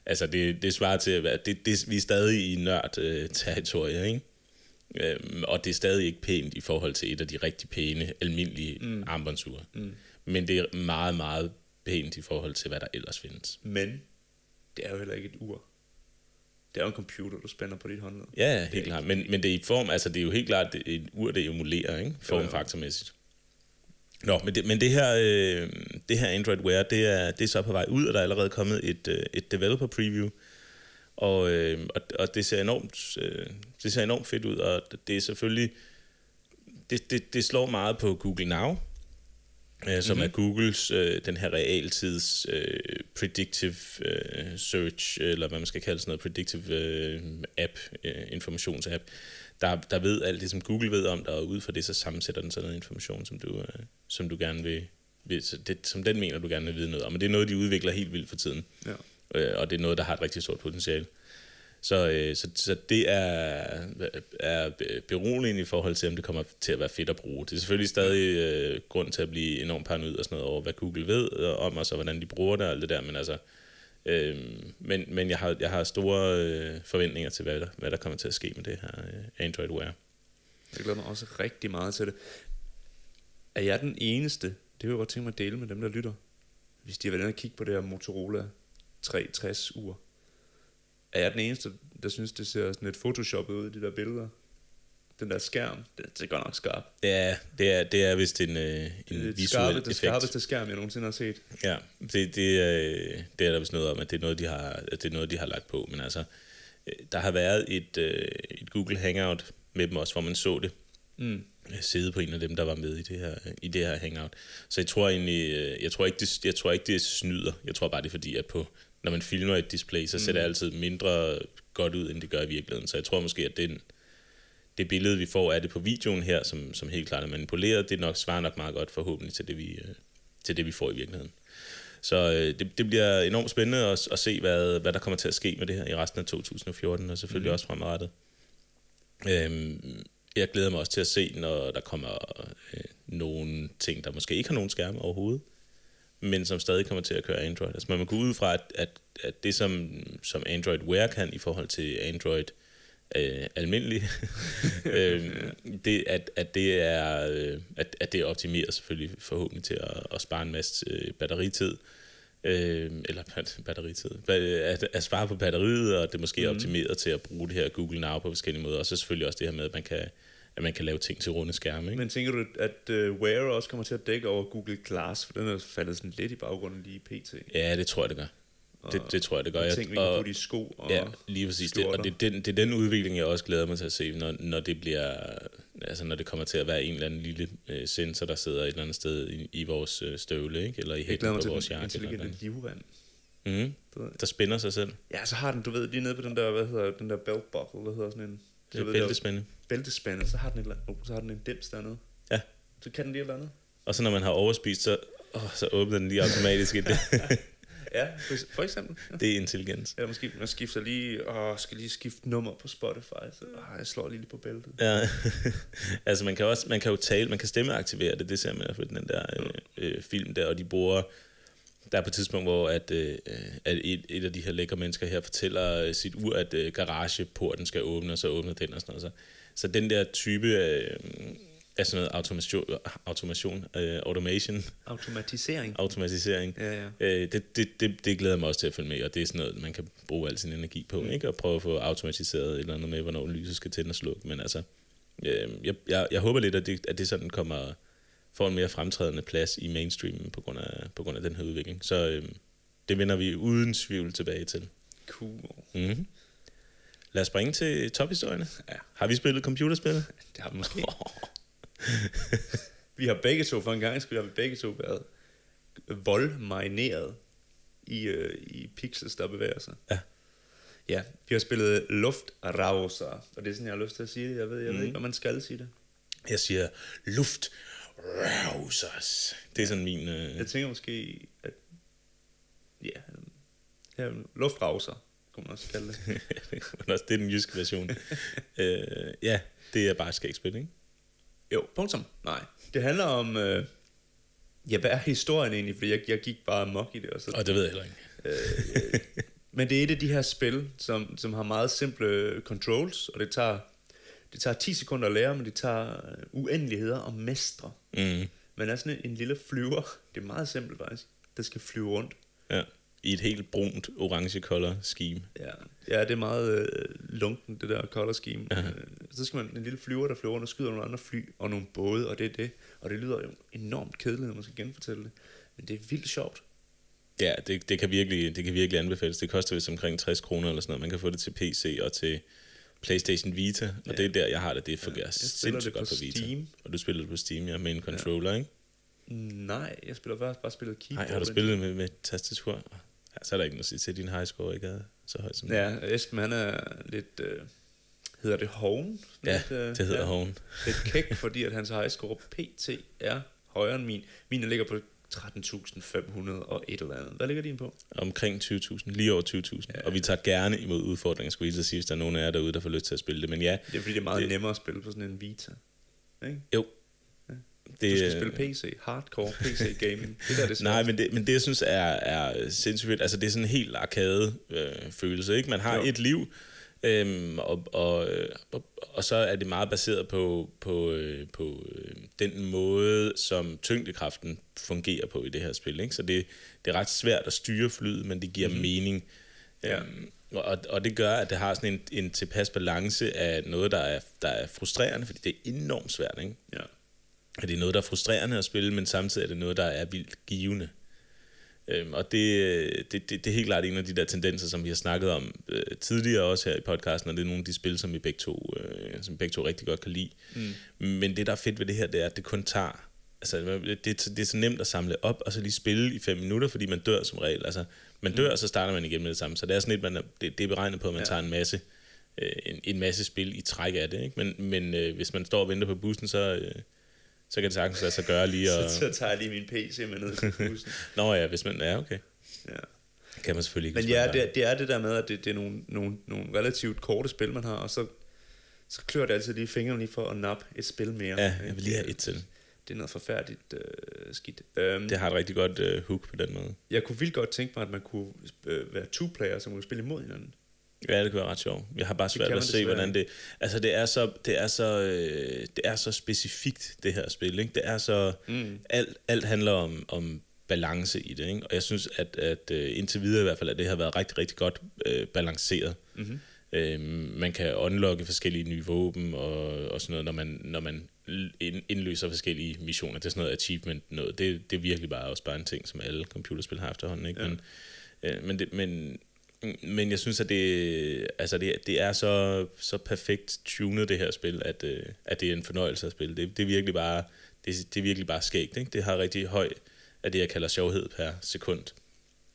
Altså, det, det svarer til at være, det, det, vi er stadig i nørd-territoriet, ikke? Øhm, og det er stadig ikke pænt i forhold til et af de rigtig pæne, almindelige mm. armbåndsure. Mm. Men det er meget, meget pænt i forhold til, hvad der ellers findes. Men det er jo heller ikke et ur. Det er jo en computer, du spænder på dit håndled. Ja, ja helt klart. Men, men det er i form, altså det er jo helt klart et ur, det emulerer, ikke? Formfaktormæssigt. Nå, men det, men det her, øh, det her Android Wear, det er, det er så på vej ud, og der er allerede kommet et, øh, et developer preview, og, øh, og, og det ser enormt øh, det ser enormt fedt ud, og det er selvfølgelig det, det, det slår meget på Google Now, øh, som mm-hmm. er Googles øh, den her realtids øh, predictive øh, search eller hvad man skal kalde sådan noget predictive øh, app øh, informationsapp der, der ved alt det som Google ved om dig og ud fra det så sammensætter den sådan noget information som du øh, som du gerne vil, vil det, som den mener du gerne vil vide noget om men det er noget de udvikler helt vildt for tiden ja. øh, og det er noget der har et rigtig stort potentiale så, øh, så, så det er, er beroligende i forhold til, om det kommer til at være fedt at bruge. Det er selvfølgelig stadig øh, grund til at blive enormt paranoid og sådan noget over, hvad Google ved øh, om os, og hvordan de bruger det og alt det der, men altså, øh, men, men jeg har, jeg har store øh, forventninger til, hvad der, hvad der kommer til at ske med det her øh, Android Wear. Jeg glæder mig også rigtig meget til det. Er jeg den eneste, det vil jeg godt tænke mig at dele med dem, der lytter, hvis de har været inde og kigge på det her Motorola 360 ur, er jeg den eneste, der synes, det ser sådan lidt photoshoppet ud, de der billeder? Den der skærm, det, det er godt nok skarp. Ja, det er, det er vist en, øh, en det visuel skarpe, effekt. Det skarpeste skærm, jeg nogensinde har set. Ja, det, det, er, det er der vist noget om, at det er noget, de har, det er noget, de har lagt på. Men altså, øh, der har været et, øh, et Google Hangout med dem også, hvor man så det. Mm sidde på en af dem, der var med i det her, i det her hangout. Så jeg tror egentlig, jeg tror ikke, det, jeg tror ikke, det snyder. Jeg tror bare, det er fordi, at på når man filmer et display, så ser mm. det altid mindre godt ud, end det gør i virkeligheden. Så jeg tror måske, at den, det billede, vi får af det på videoen her, som, som helt klart er manipuleret, det nok svarer nok meget godt forhåbentlig til det, vi, øh, til det, vi får i virkeligheden. Så øh, det, det bliver enormt spændende at, at se, hvad, hvad der kommer til at ske med det her i resten af 2014, og selvfølgelig mm. også fremadrettet. Øhm, jeg glæder mig også til at se, når der kommer øh, nogle ting, der måske ikke har nogen skærme overhovedet men som stadig kommer til at køre Android. Altså man må gå ud fra, at, at, at det som, som Android Wear kan i forhold til Android øh, almindelig, *laughs* øh, det, at, at, det er, øh, at, at det er optimeret selvfølgelig forhåbentlig til at, at spare en masse øh, batteritid, øh, eller batteritid, at, at spare på batteriet, og det måske er mm. optimeret til at bruge det her Google Now på forskellige måder, og så selvfølgelig også det her med, at man kan at man kan lave ting til runde skærme. Ikke? Men tænker du, at uh, Wear også kommer til at dække over Google Glass, for den er faldet sådan lidt i baggrunden lige pt? Ja, det tror jeg, det gør. Det, det tror jeg, det gør. Ting, vi kan putte i sko og Ja, lige præcis. Det, og det er, den, det er den udvikling, jeg også glæder mig til at se, når, når det bliver, altså når det kommer til at være en eller anden lille øh, sensor, der sidder et eller andet sted i, i vores øh, støvle, ikke? eller i hækken på vores jakke. Jeg glæder mig til livrand. Mm, der spænder sig selv. Ja, så har den, du ved, lige nede på den der, hvad hedder den der belt buckle, hvad hedder sådan en... Det er bæltespænde bæltespænde, så har den, et, oh, så har den en dims dernede. Ja. Så kan den lige et eller andet. Og så når man har overspist, så, oh, så åbner den lige automatisk det. *laughs* ja, for, eksempel. Ja. Det er intelligens. Ja, måske man skifter lige, og skal lige skifte nummer på Spotify, så oh, jeg slår lige på bæltet. Ja, *laughs* altså man kan, også, man kan jo tale, man kan stemmeaktivere det, det ser man i hvert fald den der øh, øh, film der, og de bruger der er på et tidspunkt, hvor at, øh, at et, et af de her lækre mennesker her fortæller sit ur, at øh, garageporten skal åbne, og så åbner den og sådan noget. Så så den der type øh, af sådan noget automation, automation øh, automation. Automatisering. Automatisering. Ja, ja. Øh, det, det, det, det glæder mig også til at følge med, og det er sådan noget, man kan bruge al sin energi på, mm. ikke? Og prøve at få automatiseret et eller andet med, hvornår lyset skal tænde og slukke. Men altså, øh, jeg, jeg, jeg håber lidt, at det, at det sådan kommer får en mere fremtrædende plads i mainstream på grund af, på grund af den her udvikling. Så øh, det vender vi uden tvivl tilbage til. Cool. Mm-hmm. Lad os springe til tophistorierne. Ja. Har vi spillet computerspil? Det har vi måske. *laughs* vi har begge to, for en gang skal vi have begge to været voldmarineret i, øh, i pixels, der bevæger sig. Ja. Ja, vi har spillet Luftrauser, og det er sådan, jeg har lyst til at sige det. Jeg ved, jeg mm. ved ikke, om man skal sige det. Jeg siger Luftrausers. Det er sådan min... Øh... Jeg tænker måske, at... Ja, ja Luftrauser kunne man også kalde det. *laughs* Men også, det er den jyske version. *laughs* øh, ja, det er bare skægspil, ikke? Jo, punktum. Nej. Det handler om... Øh, ja, hvad er historien egentlig? Fordi jeg, jeg gik bare mok i det. Og så, Og det ved jeg heller ikke. øh, men det er et af de her spil, som, som har meget simple controls, og det tager, det tager 10 sekunder at lære, men det tager øh, uendeligheder og mestre. Mm. Men er sådan en, en lille flyver, det er meget simpelt faktisk, der skal flyve rundt. Ja. I et helt brunt, orange color scheme. Ja, ja det er meget øh, lunken, det der color scheme. Aha. Øh, så skal man en lille flyver, der flyver rundt og skyder nogle andre fly og nogle både, og det er det. Og det lyder jo enormt kedeligt, når man skal genfortælle det. Men det er vildt sjovt. Ja, det, det, kan virkelig, det kan virkelig anbefales. Det koster vist omkring 60 kroner eller sådan noget. Man kan få det til PC og til PlayStation Vita, og Ja. det er der, jeg har det. Det fungerer Ja, sindssygt det godt på på Vita. Steam. Og du spiller det på Steam, ja, med en controller, ja. ikke? Nej, jeg spiller først bare spillet keyboard. Nej, har du spillet med, med tastatur? Ja, så er der ikke noget at sige til, at din high score ikke er så høj som Ja, Esben han er lidt... Øh, hedder det Hoven? Ja, lidt, øh, det hedder ja, Hoven. Lidt kæk, fordi at hans high score PT er højere end min. Min ligger på 13.500 og et eller andet. Hvad ligger din på? Omkring 20.000, lige over 20.000. Ja. Og vi tager gerne imod udfordringer, skulle jeg lige så sige, hvis der er nogen af jer derude, der får lyst til at spille det. Men ja, Det er fordi, det er meget det... Nemmere at spille på sådan en Vita. Ikke? jo. Det, Du skal spille PC, hardcore PC gaming. Det der *laughs* er det Nej, men det, men det jeg synes er, er sindssygt altså det er sådan en helt arcade øh, følelse, ikke? Man har jo. et liv, øhm, og, og, øh, og, og så er det meget baseret på, på, øh, på øh, den måde, som tyngdekraften fungerer på i det her spil, ikke? Så det, det er ret svært at styre flyet, men det giver mm-hmm. mening. Ja. Øhm, og, og det gør, at det har sådan en, en tilpas balance af noget, der er, der er frustrerende, fordi det er enormt svært, ikke? Ja. at det er noget, der er frustrerende at spille, men samtidig er det noget, der er vildt givende. Øhm, og det, det, det, det er helt klart en af de der tendenser, som vi har snakket om øh, tidligere også her i podcasten, og det er nogle af de spil, som vi begge to, øh, som begge to rigtig godt kan lide. Mm. Men det, der er fedt ved det her, det er, at det kun tager... Altså, det, det er så nemt at samle op, og så lige spille i fem minutter, fordi man dør som regel. Altså, man dør, og så starter man igen med det samme. Så det er sådan lidt, man er, det, det er beregnet på, at man ja. tager en masse, øh, en, en masse spil i træk af det. Ikke? Men, men øh, hvis man står og venter på bussen, så, øh, så kan det sagtens lade sig gøre lige *laughs* at... Så, så tager jeg lige min PC med ned til *laughs* bussen. Nå ja, hvis man... Ja, okay. ja. Kan man selvfølgelig ikke. Men ja, det, er- det er det der med, at det, det er nogle, nogle, nogle relativt korte spil, man har, og så, så klør det altid lige fingrene lige for at nappe et spil mere. Ja, jeg vil lige have et til. Det er noget forfærdeligt øh, skidt. Um, Det har et rigtig godt uh, hook på den måde. Jeg kunne vildt godt tænke mig, at man kunne øh, være two-player, som kunne spille imod hinanden. Ja, det kunne være ret sjovt. Jeg har bare svært ved at se, hvordan det... Altså, det er så, det er så, øh, det er så specifikt, det her spil. Ikke? Det er så... Mm. Alt, alt handler om, om balance i det. Ikke? Og jeg synes, at, at øh, indtil videre i hvert fald, at det har været rigtig, rigtig godt øh, balanceret. Mm-hmm. Øhm, man kan unlocke forskellige nye våben og, og sådan noget, når man, når man ind- indløser forskellige missioner. Det er sådan noget achievement noget. Det, det er virkelig bare også bare en ting, som alle computerspil har efterhånden. Ikke? Ja. Men, øh, men, det, men, men jeg synes, at det, altså det, det er så, så perfekt tunet, det her spil, at, øh, at det er en fornøjelse at spille. Det, det er virkelig bare, det, det er virkelig bare skægt. Ikke? Det har rigtig høj af det, jeg kalder sjovhed per sekund.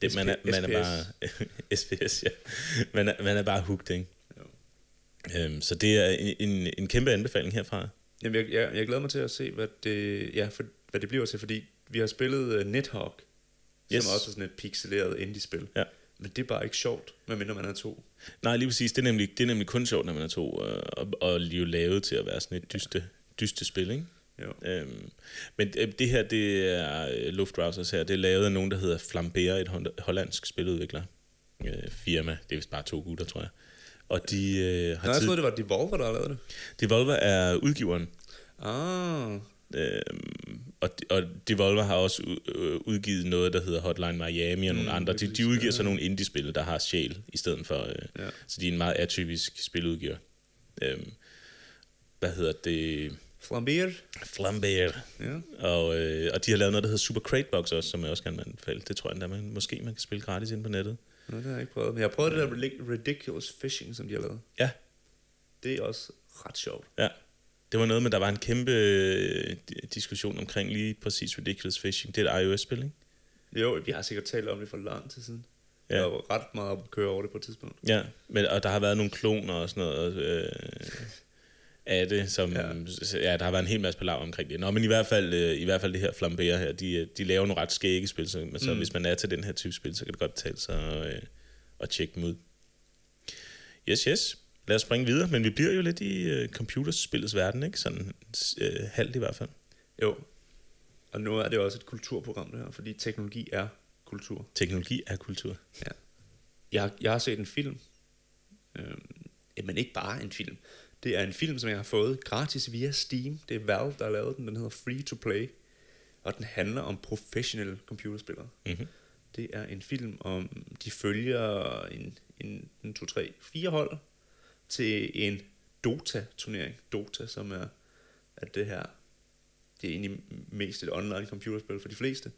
Det, man, er, man er bare... SPS, *laughs* ja. Man er, man er bare hooked, ikke? Jo. Øhm, så det er en, en, en kæmpe anbefaling herfra. Jamen, jeg, jeg, jeg glæder mig til at se, hvad det, ja, for, hvad det bliver til, fordi vi har spillet uh, Nethawk, yes. Yes. som også er sådan et pixeleret indie-spil. Ja. Men det er bare ikke sjovt, medmindre man er to. Nej, lige præcis. Det er nemlig, det er nemlig kun sjovt, når man er to, øh, og, og jo lavet til at være sådan et dyste, dyste spil, ikke? Jo. Øhm, men øh, det her, det er øh, Luftrousers her, det er lavet af nogen, der hedder Flambera, et hol- hollandsk spiludvikler øh, firma. Det er vist bare to gutter, tror jeg. Og de øh, har jeg tid... troede, det var Devolver, der har lavet det. Devolver er udgiveren, Ah, Øhm, og, og Devolver har også udgivet noget, der hedder Hotline Miami og nogle Mm, andre. De, de udgiver ja. så nogle indie-spil, der har sjæl i stedet for... Øh, ja. Så de er en meget atypisk spiludgiver. Øhm, hvad hedder det? Flambeer. Flambert. Ja. Og, øh, og de har lavet noget, der hedder Super Crate Box også, som jeg også gerne vil anbefale. Det tror jeg, at man, måske man kan spille gratis ind på nettet. Nå, det har jeg ikke prøvet. Men jeg har prøvet det der Ridic- Ridiculous Fishing, som de har lavet. Ja. Det er også ret sjovt. Ja. Det var noget med, der var en kæmpe øh, di- diskussion omkring lige præcis Ridiculous Fishing. Det er et iOS-spil, ikke? Jo, vi har sikkert talt om det for lang tid siden. Ja. Jeg var ret meget op at køre over det på et tidspunkt. Ja, men, og der har været nogle kloner og sådan noget øh, af det, som, ja. Ja. der har været en hel masse palaver omkring det. Nå, men i hvert fald, øh, i hvert fald det her Flambera her, de, øh, de laver nogle ret skægge spil, så, så Mm. hvis man er til den her type spil, så kan det godt betale sig øh, at tjekke dem ud. Yes, yes. Lad os springe videre, men vi bliver jo lidt i øh, computerspillets verden, ikke? Sådan øh, halvt i hvert fald. Jo. Og nu er det også et kulturprogram, det her, fordi teknologi er kultur. Teknologi er kultur. Ja. Jeg, har- jeg har set en film, øh, men ikke bare en film. Det er en film, som jeg har fået gratis via Steam. Det er Valve, der har lavet den. Den hedder Free to Play. Og den handler om professionelle computerspillere. Mm-hmm. Det er en film om, de følger en, en, en to, tre, fire hold til en Dota-turnering. Dota, som er, er det her, det er egentlig mest et online computerspil for de fleste.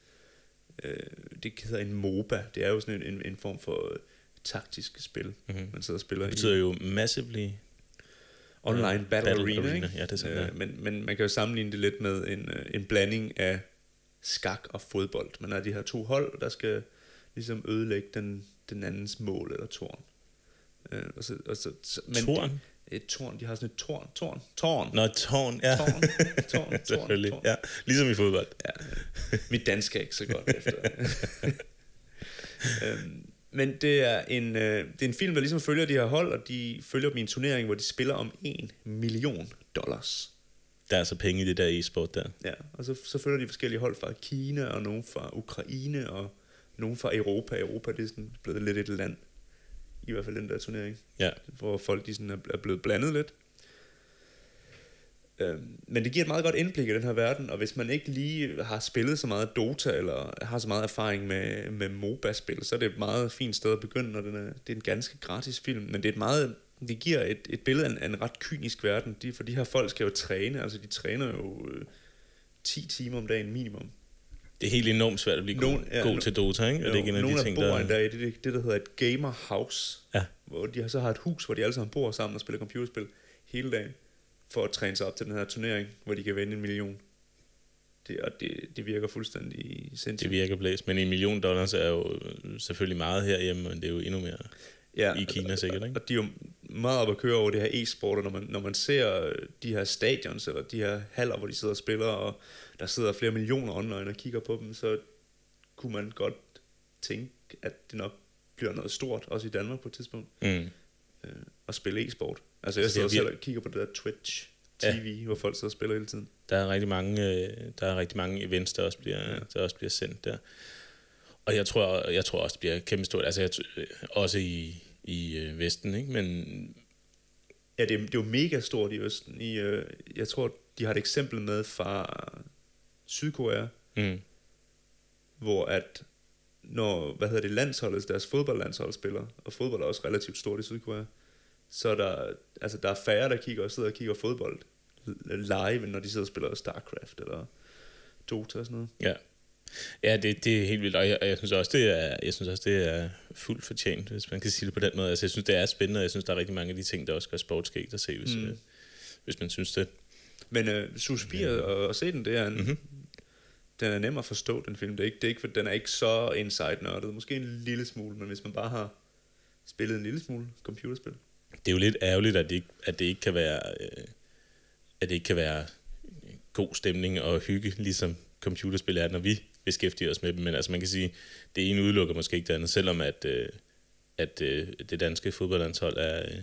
Øh, det hedder en MOBA. Det er jo sådan en, en, form for øh, taktisk spil, Mhm. man sidder og spiller Det i. betyder jo massively Online Battle, Battle Arena, Arena, ikke? ja, det er sådan, ja. øh, men, men man kan jo sammenligne det lidt med en, øh, en blanding af skak og fodbold. Man har de her to hold, der skal ligesom ødelægge den, den andens mål eller tårn. Øh, og så, og så, så, men Torn? Et tårn, de har sådan et tårn, tårn, tårn, Nå, tårn, ja. tårn, tårn, tårn, *laughs* Selvfølgelig, tårn. ja. Ligesom i fodbold. Ja. Mit dansk er ikke så godt efter. *laughs* øhm, men det er, en, øh, det er en film, der ligesom følger de her hold, og de følger dem i en turnering, hvor de spiller om en million dollars. Der er altså penge i det der e-sport der. Ja, og så, så følger de forskellige hold fra Kina, og nogle fra Ukraine, og nogle fra Europa. Europa det er sådan blevet lidt et land, i hvert fald den der turnering, Ja. hvor folk de sådan er, er blevet blandet lidt. Øhm, Men det giver et meget godt indblik i den her verden, og hvis man ikke lige har spillet så meget Dota, eller har så meget erfaring med, med MOBA-spil, så er det et meget fint sted at begynde, når den er, det er en ganske gratis film, men det er et meget, det giver et, et billede af en, af en ret kynisk verden, de, for de her folk skal jo træne, altså de træner jo øh, 10 timer om dagen minimum. Det er helt enormt svært at blive god, Nogen- ja, god no- til Dota, ikke? Er det Jo, ikke en af de ting, bor der... endda i det, det, der hedder et gamer house, Ja. hvor de så har et hus, hvor de alle sammen bor sammen og spiller computerspil hele dagen, for at træne sig op til den her turnering, hvor de kan vinde en million. Det, og det, det virker fuldstændig sindssygt. Det virker blæst, men en million dollars er jo selvfølgelig meget herhjemme, men det er jo endnu mere ja, i Kina sikkert, ikke? Og de er jo meget op at køre over det her e-sport, og når man, når man ser øh, de her stadions, eller de her haller, hvor de sidder og spiller, og der sidder flere millioner online og kigger på dem, så kunne man godt tænke, at det nok bliver noget stort, også i Danmark på et tidspunkt, Mm. øh, at spille e-sport. Altså jeg Så det sidder er selv og kigger på det der Twitch TV, ja. hvor folk sidder og spiller hele tiden. Der er rigtig mange, øh, der er rigtig mange events, der også bliver, ja. der også bliver sendt der. Og jeg tror, jeg tror også, det bliver kæmpe stort. Altså, jeg, øh, også i, i øh, Vesten, ikke? Men Ja, det er, det er jo mega stort i Østen. I, øh, jeg tror, de har et eksempel med fra Sydkorea, mm, hvor at når, hvad hedder det, landsholdet, deres fodboldlandshold spiller, og fodbold er også relativt stort i Sydkorea, så er der, altså der er færre, der kigger og sidder og kigger fodbold live, når de sidder og spiller StarCraft eller Dota og sådan noget. ja. Ja, det, det er helt vildt, og jeg, og jeg synes også, det er, jeg synes også, det er fuldt fortjent, hvis man kan sige det på den måde. Altså, jeg synes, det er spændende, og jeg synes, der er rigtig mange af de ting, der også gør sport skægt at se, hvis, mm. øh, hvis man synes det. Men øh, Suspir og, og se den, det er en, mm-hmm. den er nem at forstå, den film. Det er ikke, det er ikke, for den er ikke så inside-nørdet. Måske en lille smule, men hvis man bare har spillet en lille smule computerspil. det er jo lidt ærgerligt, at det ikke, at det ikke kan være øh, at det ikke kan være god stemning og hygge, ligesom computerspil er, når vi beskæftiger os med dem. Men altså man kan sige, det ene udelukker måske ikke det andet, selvom at, øh, at øh, det danske fodboldlandshold er, øh,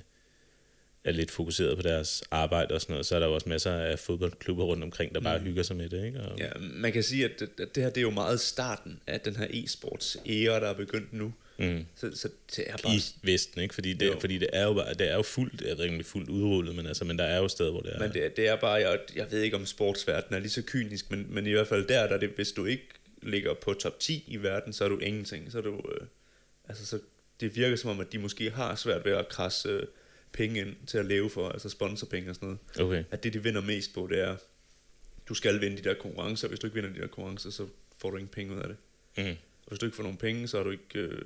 er lidt fokuseret på deres arbejde og sådan noget, så er der jo også masser af fodboldklubber rundt omkring, der bare mm. hygger sig med det. Ikke? Og, Ja, man kan sige, at det, at det her det er jo meget starten af den her e-sports æra, der er begyndt nu. Mm. Så, så det er bare... i Vesten, ikke? Fordi, det, Jo. fordi det er jo bare, det er jo fuldt, det er rimelig fuldt udrullet, men, altså, men der er jo steder, hvor det er... Men det, det er bare, jeg, jeg ved ikke om sportsverdenen er lige så kynisk, men, men i hvert fald der, der er det, hvis du ikke ligger på top 10 i verden, så er du ingenting. Så er du, øh, altså så, det virker som om, at de måske har svært ved at krasse øh, penge ind til at leve for, altså sponsorpenge og sådan noget. Okay. At det, de vinder mest på, det er, du skal vinde de der konkurrencer. Hvis du ikke vinder de der konkurrencer, så får du ingen penge ud af det. Mm. Og hvis du ikke får nogen penge, så, er du ikke, øh,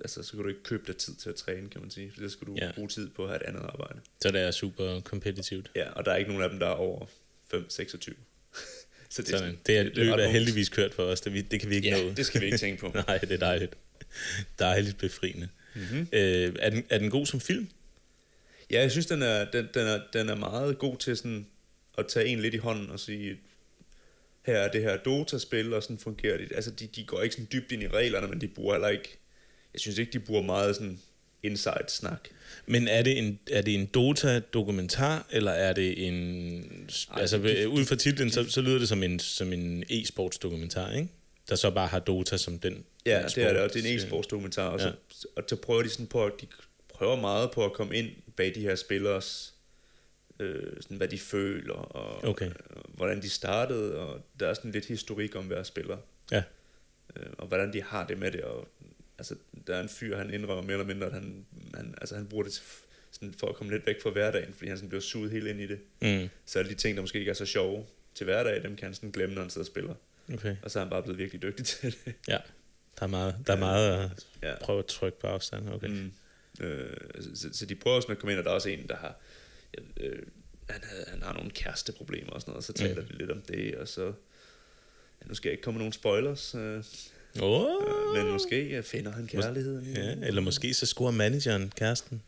altså, så kan du ikke købe dig tid til at træne, kan man sige. For det skal du Ja. bruge tid på at have et andet arbejde. Så det er super kompetitivt. Ja, og der er ikke nogen af dem, der er over 5-26. *laughs* så det, Sådan. Det er, det, løbet ret er heldigvis kørt for os, det, vi, det kan vi ikke Ja, nå. det skal vi ikke tænke på. *laughs* Nej, det er dejligt. Dejligt befriende. Mm-hmm. Øh, er, den, er den god som film? Ja, jeg synes, den er, den, den, er, den er meget god til sådan at tage en lidt i hånden og sige, her er det her Dota-spil, og sådan fungerer det. Altså, de, de går ikke sådan dybt ind i reglerne, men de bruger heller ikke, jeg synes ikke, de bruger meget sådan inside-snak. Men er det en, er det en Dota-dokumentar, eller er det en... Ej, altså, det- ud fra titlen, så, så lyder det som en, som en e-sports-dokumentar, ikke? Der så bare har Dota som den Ja, den det er det, og det er en øh, e-sports dokumentar, og, Ja. så, og så prøver de sådan på, at de prøver meget på at komme ind bag de her spillers, øh, sådan hvad de føler, og Okay. øh, hvordan de startede, og der er sådan lidt historik om hver spiller, Ja, øh, og hvordan de har det med det, og altså, der er en fyr, han indrømmer mere eller mindre, at han, han, altså, han bruger det til, sådan, for at komme lidt væk fra hverdagen, fordi han sådan bliver suget helt ind i det. mm, Så alle de ting, der måske ikke er så sjove til hverdag, dem kan han sådan glemme, når han sidder og spiller. okay. Og så er han bare blevet virkelig dygtig *laughs* til det. Ja, der er meget, der er meget at Ja. prøve at trykke på afstand. Okay. Mm. Øh, så, så de prøver sådan at komme ind, og der er også en, der har... Øh, han, havde, han har nogle kæresteproblemer og sådan noget, og så taler Mm. de lidt om det, og så... Ja, nu skal jeg ikke komme med nogen spoilers, øh, Oh, øh, men måske øh, finder han kærligheden. ja, eller måske så scorer manageren kæresten.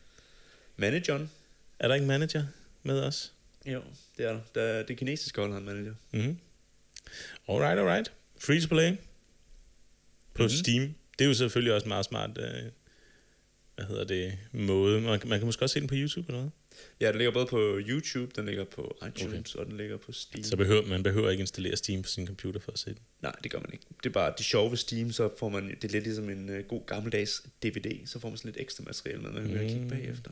Manageren? Er der ikke manager med os? Jo, det er der. der er det kinesiske hold, han manager. Mm-hmm. Alright, alright. Free to play. På Mhm. mm-hmm. Steam. Det er jo selvfølgelig også en meget smart, øh, hvad hedder det, måde. Man, kan- man kan måske også se den på YouTube eller noget. Ja, den ligger både på YouTube, den ligger på iTunes, okay. og den ligger på Steam. Så behøver, man behøver ikke installere Steam på sin computer for at se den. Nej, det gør man ikke. Det er bare det sjove ved Steam, så får man, det er lidt ligesom en uh, god gammeldags DVD, så får man sådan lidt ekstra materiale, når man vil Mm. kigge bagefter.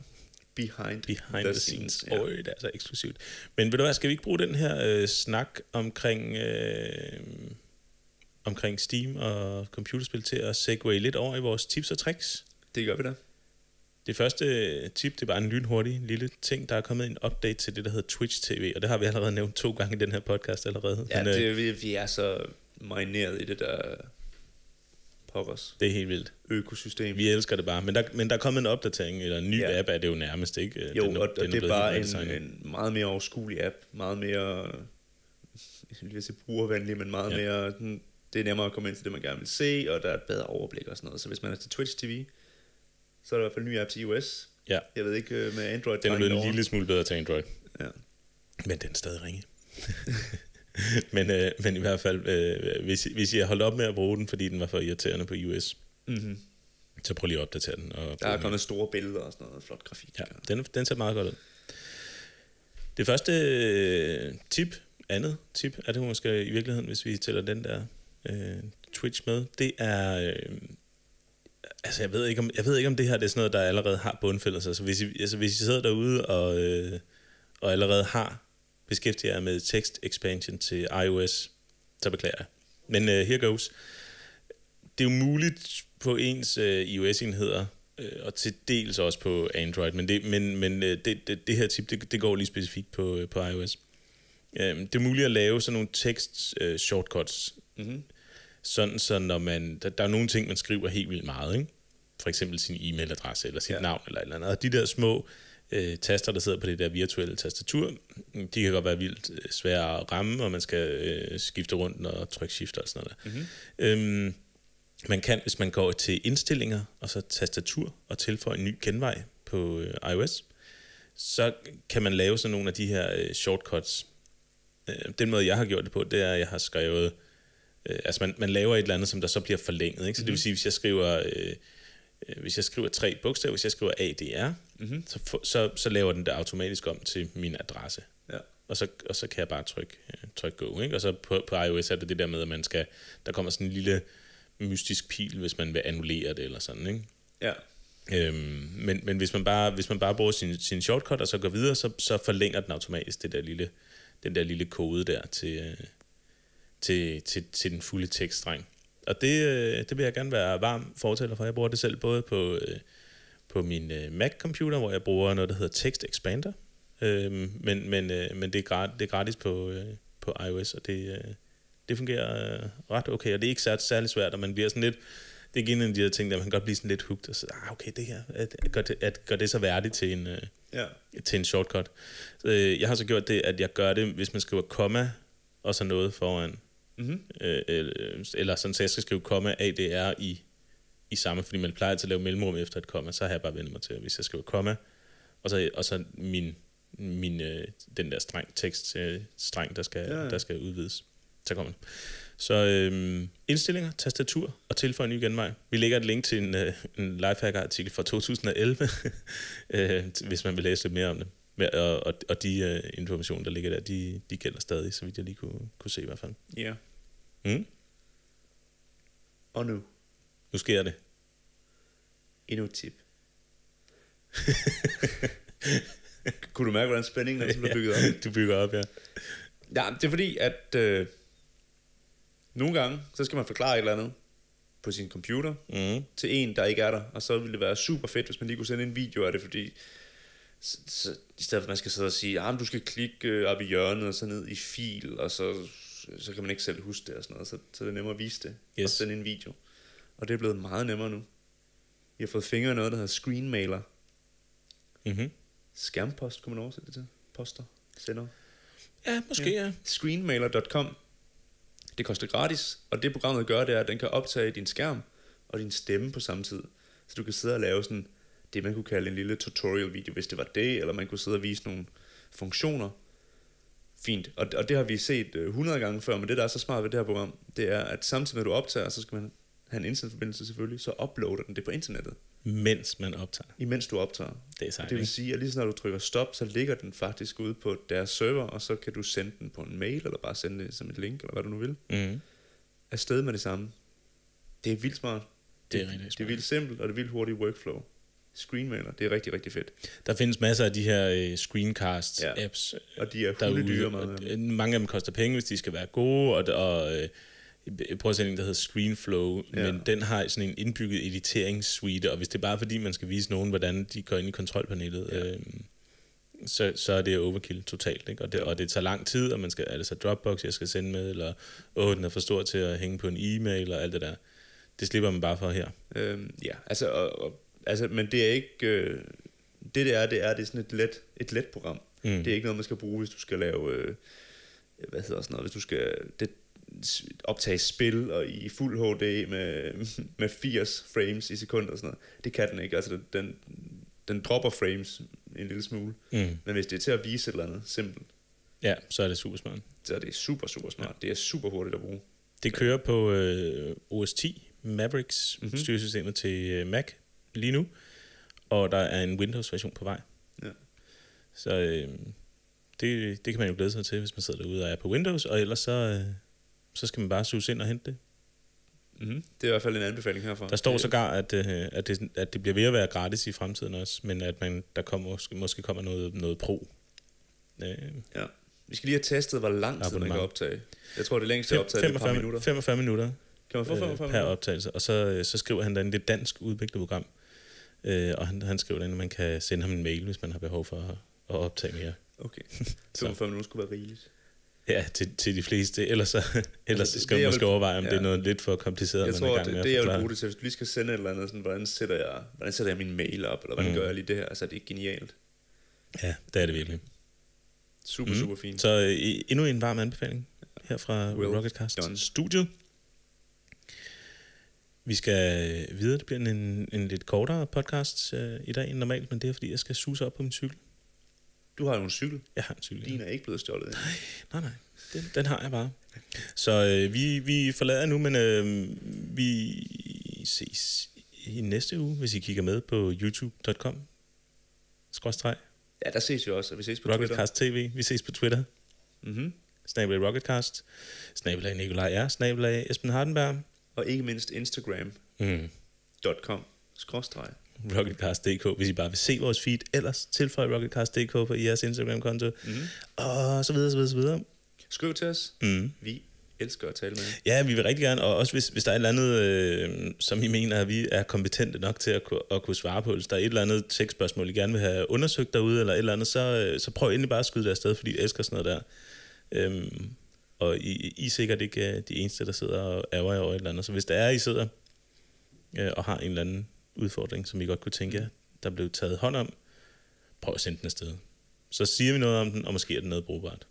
Behind, Behind the, the scenes. Ja. Øj, det er altså eksklusivt. Men ved du hvad, skal vi ikke bruge den her øh, snak omkring, øh, omkring Steam og computerspil til at segue lidt over i vores tips og tricks? Det gør vi da. Det første tip, det bare en lynhurtig lille ting. Der er kommet en update til det, der hedder Twitch TV, og det har vi allerede nævnt to gange i den her podcast allerede. Ja, Men, øh, det, vi, vi er så marineret i det der pokkers det er helt vildt. økosystem. Vi elsker det bare. Men der, men der er kommet en opdatering, eller en ny Ja. app er det jo nærmest, ikke? jo, Den og, og det er bare en, en meget mere overskuelig app, meget mere, *laughs* jeg vil sige brugervenlig, men meget Ja. mere, sådan, det er nemmere at komme ind til det, man gerne vil se, og der er et bedre overblik og sådan noget. Så hvis man er til Twitch TV, så er der i hvert fald en ny app til iOS. Ja, Jeg ved ikke øh, med Android. den er blevet en lille smule bedre til Android. Ja. Men den er stadig ringe. *laughs* men, øh, men i hvert fald, øh, hvis, hvis I har holdt op med at bruge den, fordi den var for irriterende på iOS, Mm-hmm. så prøv lige at opdatere den. Og Der er kommet store billeder og sådan noget, flot grafik. Ja, den, den ser meget godt ud. Det første øh, tip, andet tip, er det måske i virkeligheden, hvis vi tæller den der øh, Twitch med, det er... Øh, altså, jeg ved, ikke om, jeg ved ikke, om det her det er sådan noget, der allerede har bundfældelser. Altså, hvis I, altså, hvis I sidder derude og, øh, og allerede har beskæftiget jer med text expansion til iOS, så beklager jeg. Men uh, here goes. Det er jo muligt på ens uh, iOS-enheder, øh, og til dels også på Android, men det, men, men øh, det, det, det her tip, det, det går lige specifikt på, øh, på iOS. Øh, det er muligt at lave sådan nogle tekst øh, Mm-hmm. sådan så når man, der, der er nogle ting, man skriver helt vildt meget, ikke? For eksempel sin e-mailadresse eller sit Ja. navn eller et eller andet. Og de der små øh, taster, der sidder på det der virtuelle tastatur, de kan godt være vildt øh, svære at ramme, og man skal øh, skifte rundt og trykke shift og sådan noget der. Mm-hmm. Øhm, man kan, hvis man går til indstillinger, og så tastatur, og tilføjer en ny genvej på øh, iOS, så kan man lave sådan nogle af de her øh, shortcuts. Øh, den måde, jeg har gjort det på, det er, at jeg har skrevet... Øh, altså, man, man laver et eller andet, som der så bliver forlænget. Ikke? Så mm-hmm. det vil sige, hvis jeg skriver... Øh, hvis jeg skriver tre bogstaver, hvis jeg skriver ADR, Mm-hmm. så, så, så laver den det automatisk om til min adresse. Ja. Og så, og så kan jeg bare trykke, øh, trykke go. Ikke? Og så på, på iOS er det det der med, at man skal, der kommer sådan en lille mystisk pil, hvis man vil annullere det eller sådan. Ikke? Ja. Øhm, men men hvis, man bare, hvis man bare bruger sin, sin shortcut og så går videre, så, så forlænger den automatisk det der lille, den der lille kode der til, øh, til, til, til den fulde tekststreng. Og det, øh, det vil jeg gerne være varm fortæller for. Jeg bruger det selv både på, øh, på min øh, Mac-computer, hvor jeg bruger noget, der hedder Text Expander. Øhm, men men, men det, er gratis, det er gratis på, på iOS, og det, det fungerer ret okay. Og det er ikke særlig, særlig svært, og man bliver sådan lidt... Det er en af de her ting, der man godt blive sådan lidt hooked, og så, ah, okay, det her, at, gør, det, at, gør det så værdigt til en, Ja. til en shortcut. Så, jeg har så gjort det, at jeg gør det, hvis man skriver komma, og så noget foran, Mm-hmm. øh, eller, eller sådan, så jeg skal skrive komma ADR i, i samme, fordi man plejer til at lave mellemrum efter et komma, så har jeg bare vendt mig til, at hvis jeg skriver komma, og så, og så min, min øh, den der streng tekst øh, streng, der skal, Ja, ja, ja. der skal udvides. Så kommer den. Så øhm, indstillinger, tastatur og tilføj en ny genvej. Vi lægger et link til en, øh, en lifehacker-artikel fra 2011, *laughs* øh, hvis man vil læse lidt mere om det. Men- Og, og, og de øh, informationer, der ligger der, de, de gælder stadig, så vidt jeg lige kunne, kunne se i hvert fald. Ja. Mm? Og nu, Nu sker det. endnu et tip. *laughs* Kunne du mærke, hvordan spændingen er, som blev *laughs* bygget op? Du bygger op, ja. Ja, det er fordi, at øh, nogle gange, så skal man forklare et eller andet på sin computer Mm. til en, der ikke er der. Og så ville det være super fedt, hvis man lige kunne sende en video af det, fordi så, så, i stedet for at man skal sidde og sige, at du skal klikke øh, op i hjørnet og så ned i fil, og så, så kan man ikke selv huske det og sådan noget, så, så er det nemmere at vise det yes. og sende en video. Og det er blevet meget nemmere nu. Vi har fået fingre i noget, der hedder Screenmailer. Mm-hmm. Skærmpost, kunne man oversætte det til? Poster? Sender? Ja, måske ja. Screenmailer.com Det koster gratis, og det programmet gør, det er, at den kan optage din skærm og din stemme på samme tid. Så du kan sidde og lave sådan det, man kunne kalde en lille tutorial video, hvis det var det, eller man kunne sidde og vise nogle funktioner. Fint, og, og det har vi set øh, 100 gange før, men det, der er så smart ved det her program, det er, at samtidig med, at du optager, så skal man have en internetforbindelse selvfølgelig, så uploader den det på internettet, Mens man optager. imens du optager. Det er sejt, Det vil sige, at lige så når du trykker stop, så ligger den faktisk ude på deres server, og så kan du sende den på en mail, eller bare sende det som et link, eller hvad du nu vil. Mm. Afsted med det samme. Det er vildt smart. Det er rigtig Det er smart. vildt simpelt, og det er vildt hurtigt workflow. Screenmailer, det er rigtig, rigtig fedt. Der findes masser af de her øh, Ja. screencast-apps Og de er hundedyre, og, mange af dem. øh, mange af dem koster penge, hvis de skal være gode, og, og øh, prøver at sætte en, der hedder Screenflow, Ja. men den har sådan en indbygget editeringssuite, og hvis det er bare fordi, man skal vise nogen, hvordan de går ind i kontrolpanelet, ja. øh, så, så er det overkill totalt, ikke? Og, det, og det tager lang tid, og man skal, er det så Dropbox, jeg skal sende med, eller åh, den er for stor til at hænge på en e-mail, og alt det der. Det slipper man bare for her. Øhm, ja, altså, og, og, altså, men det er ikke... Øh, det det er, det er, det er sådan et let, et let program. Mm. Det er ikke noget, man skal bruge, hvis du skal lave... Øh, hvad hedder sådan noget? Hvis du skal det, optage spil og i fuld HD med, *laughs* med 80 frames i sekundet og sådan noget. Det kan den ikke. Altså, den, den, dropper frames en lille smule. Mm. Men hvis det er til at vise et eller andet simpelt, Ja, så er det super smart. så er det super, super smart. Ja. Det er super hurtigt at bruge. Det kører på øh, OS 10, Mavericks Mhm. mm-hmm. styresystemet til øh, Mac lige nu, og der er en Windows-version på vej. Ja. Så øh, det, det kan man jo glæde sig til, hvis man sidder derude og er på Windows, og ellers så, øh, så skal man bare suge ind og hente det. Mm-hmm. Det er i hvert fald en anbefaling herfra. Der står sågar, at, øh, at, det, at det bliver ved at være gratis i fremtiden også, men at man, der kommer, måske, måske kommer noget, noget pro. Øh, Ja. Vi skal lige have testet, hvor lang tid man kan optage. Jeg tror, det længste er optaget er et par 45, minutter. 45 minutter Kan man få 45 øh, per minutter? optagelse. Og så, øh, så skriver han derinde, det et dansk udviklet program. Øh, og han, han skriver derinde, at man kan sende ham en mail, hvis man har behov for at, at optage mere. Okay. *laughs* 45 minutter skulle være rigeligt. Ja, til, til de fleste. Ellers, så, ellers Altså, det- skal det, man måske vil- overveje, om ja. det er noget lidt for kompliceret, Jeg man tror, er gang med det, at det jeg vil bruge det til, hvis du lige skal sende et eller andet, sådan, hvordan sætter jeg, hvordan sætter jeg min mail op, eller hvordan Mm. gør jeg lige det her, så er det genialt. Ja, det er det virkelig. Super, Mm. super fint. Så øh, endnu en varm anbefaling her fra Well Rocketcast done. studiet. Vi skal videre. Det bliver en, en lidt kortere podcast øh, i dag end normalt, men det er fordi, jeg skal suse op på min cykel. Du har jo en cykel. Jeg har en cykel. ja. Din er ikke blevet stjålet. endnu. Nej, nej. Den, den har jeg bare. Så øh, vi, vi forlader nu, men øh, vi ses i næste uge, hvis I kigger med på youtube.com. Skråstreg. Ja, der ses vi også, og vi ses på Twitter. Rocketcast TV. Vi ses på Twitter. Mm-hmm. Snabelag Rocketcast. Snabelag Nikolaj R. Snabelag Esben Hardenberg. Og ikke mindst Instagram.com Mm. skråstreg. Rocketcast.dk, hvis I bare vil se vores feed. Ellers tilføj Rocketcast.dk på jeres Instagram-konto. Mm-hmm. Og så videre, så videre, så videre. Skriv til os. Mm. Vi elsker at tale med. Ja, vi vil rigtig gerne, og også hvis, hvis der er et eller andet, øh, som I mener, at vi er kompetente nok til at, at kunne svare på, hvis der er et eller andet tekstspørgsmål, I gerne vil have undersøgt derude, eller et eller andet, så, øh, så prøv endelig bare at skyde det afsted, fordi jeg elsker sådan noget der. Øhm, og I, I er sikkert ikke øh, de eneste, der sidder og ærger jer over et eller andet. Så hvis der er, I sidder øh, og har en eller anden udfordring, som I godt kunne tænke jer, der blev taget hånd om, prøv at sende den afsted. Så siger vi noget om den, og måske er det noget brugbart.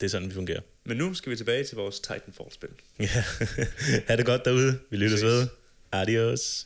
Det er sådan, vi fungerer. Men nu skal vi tilbage til vores Titanfall-spil. *laughs* Ja, ha' det godt derude. Vi lyttes ved. Adios.